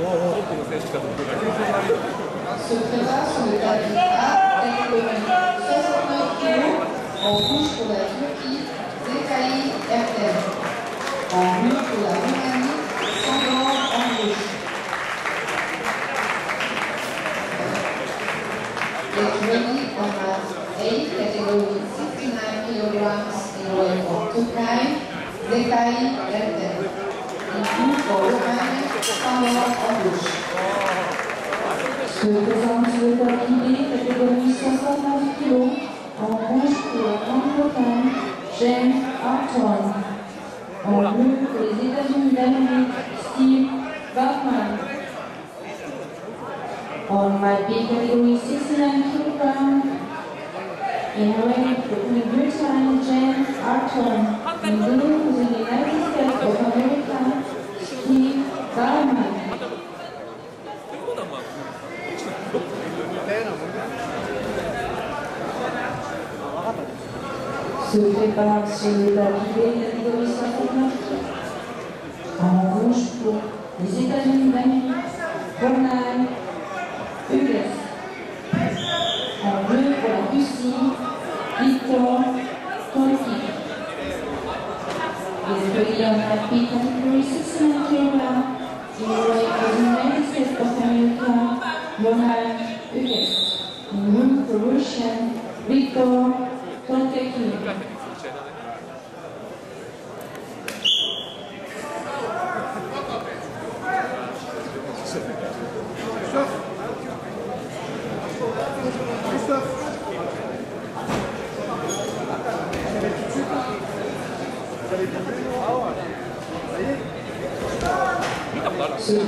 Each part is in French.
Se prépare sur le tapis A, catégorie 69 kg, en rouge pour la Turquie. En bleu pour la Roumanie, Sandor en rouge. Get ready on mat 8, category 69 kilograms in weight for Turkey, Zekai Ertem. In blue for Roumanie, En. Se présente le catégorie 69 kg, en rouge pour la Grande-Bretagne, James Arton. En bleu pour les États-Unis d'Amérique, Steve Bachman. Might be category 69 kg, in weight for Great Britain, James Arton. In blue for the United States of Steve Bachman. Se prépare sur le tapis B, catégorie 59 En rouge pour les États-Unis d'Amérique, Ronald Hugues. En bleu pour la Russie, Victor Tonki. Is ready on happy category 69 kg in weight for the United States of America, Ronald Hugues. In blue for Russian, Victor Tonki. Se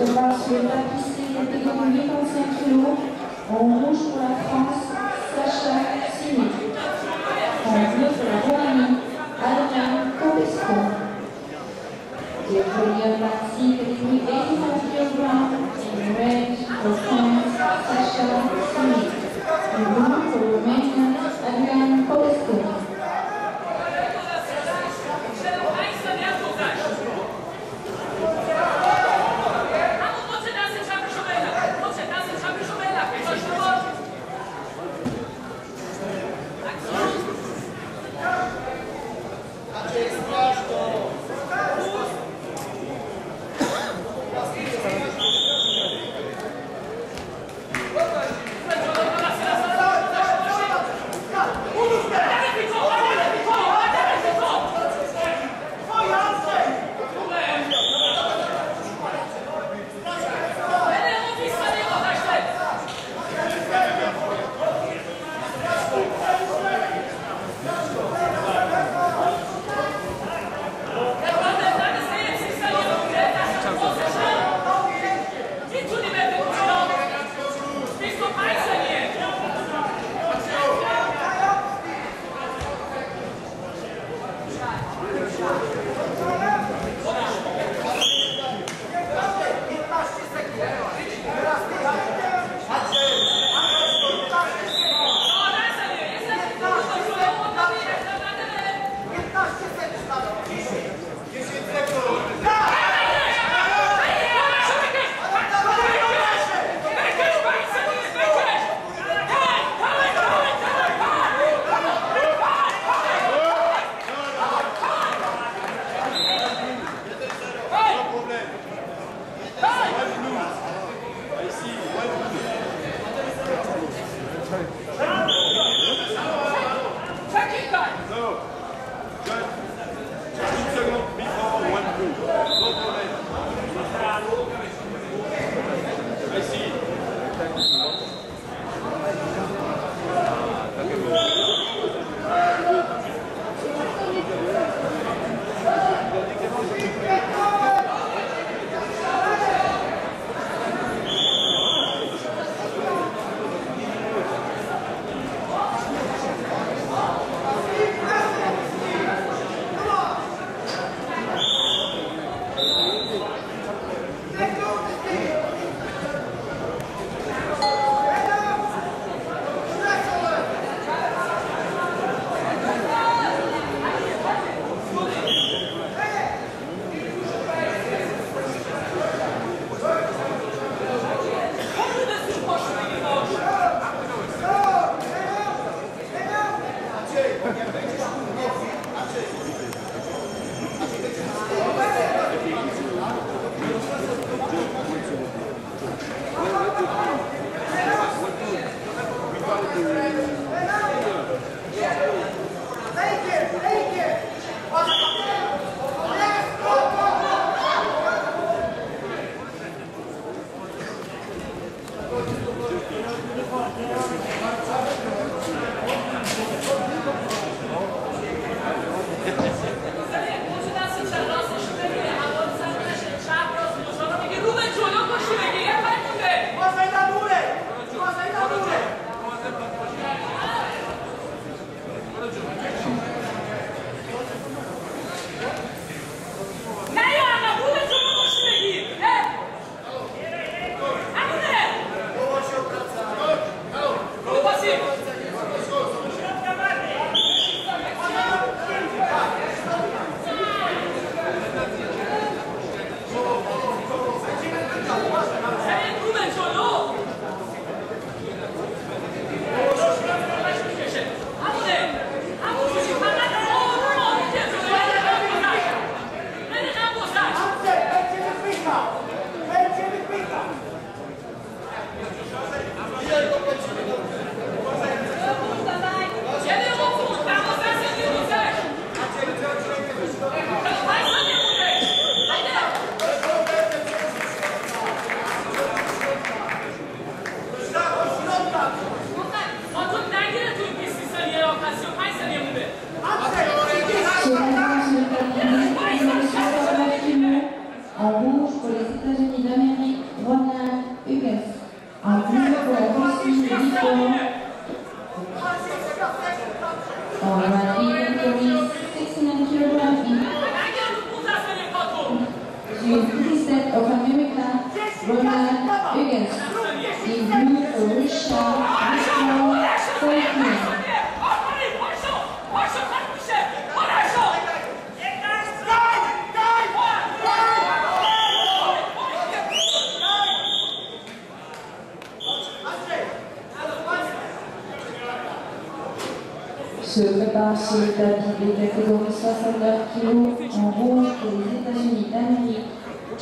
en rouge pour les États-Unis d'Amérique,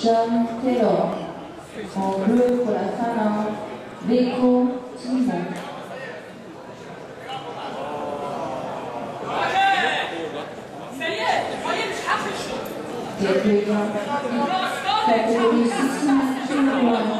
John Taylor. En bleu pour la Finlande, Beko Timon. Quelques catégorie 69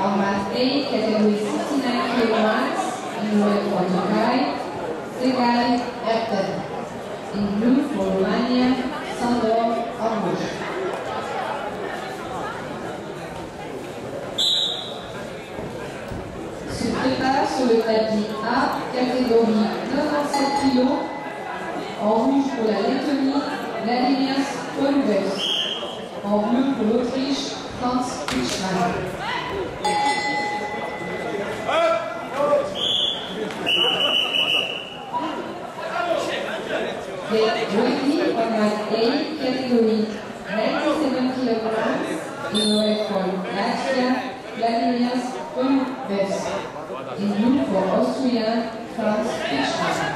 En masse A, catégorie 69 kg, une nouvelle fois Zekay, Zekay Ertel. In blue pour Roumanie, Sandor rouge. se prépare sur le tapis A, catégorie 97 kg, en rouge pour la Lettonie, Vladimir Polubes, en bleu pour l'Autriche, Franz Pichmann. Les Wavy on mat A, catégorie 97 kg, in red for Latvia, Vladimir Polubes. In blue for Austria, Franz Pichmann.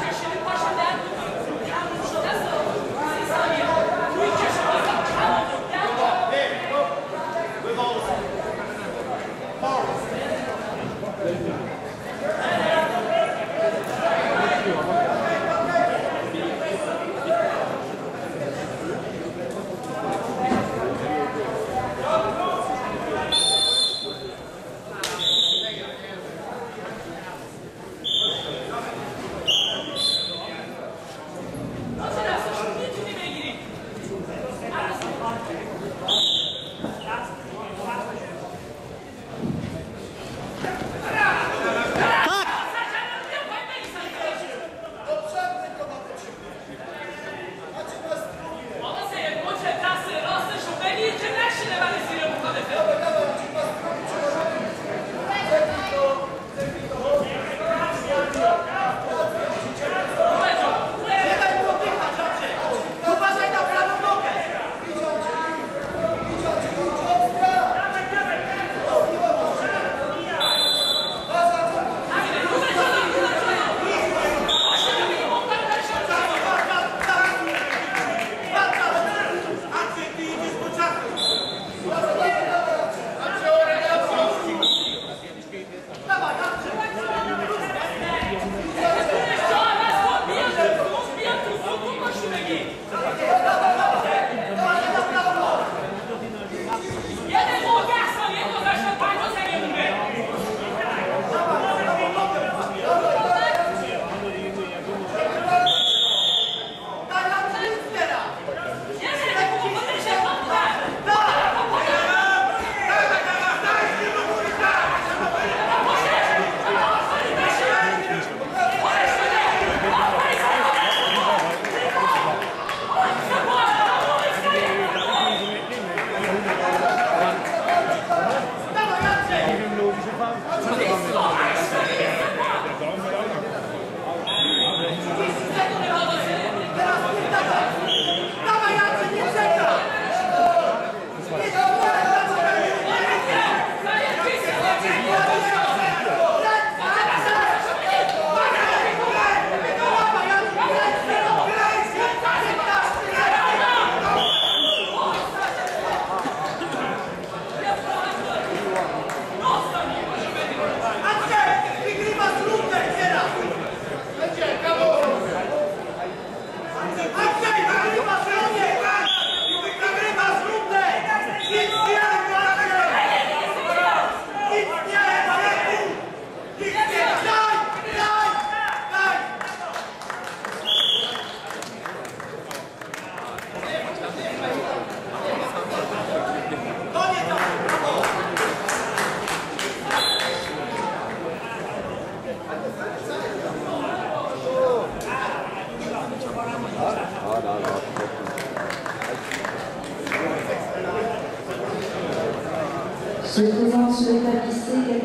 Se présente sur le tapissier